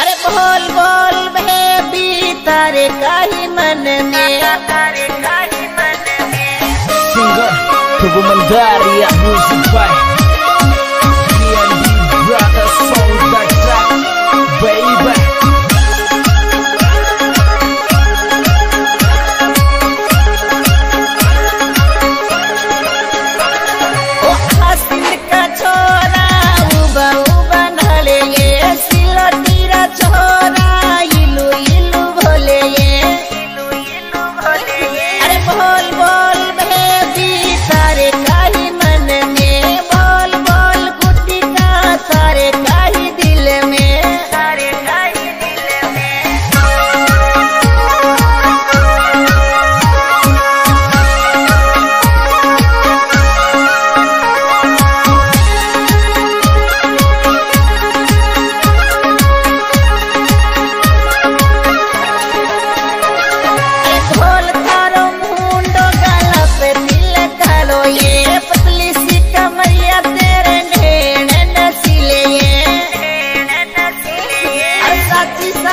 अरे बोल बोल बेबी तारे काही मन में तारे काही मन में Singer Tugu Mandaria Music by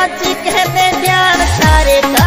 सच कहते प्यार सारे का